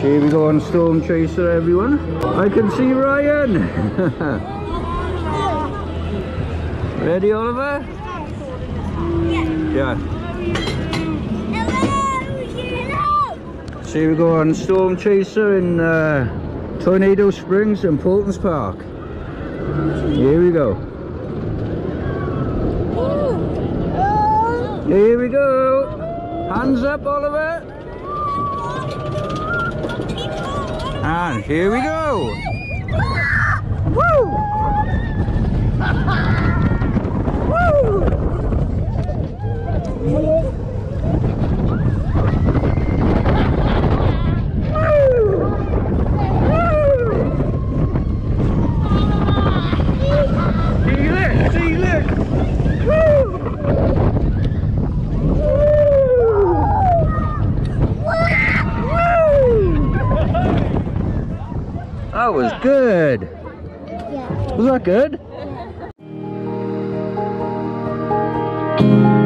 Here we go on Storm Chaser, everyone. I can see Ryan. Ready, Oliver? Yeah. So here we go on Storm Chaser in uh, Tornado Springs and Paultons Park. Here we go. Here we go. Hands up, Oliver. And here we go. That was good. Was that good?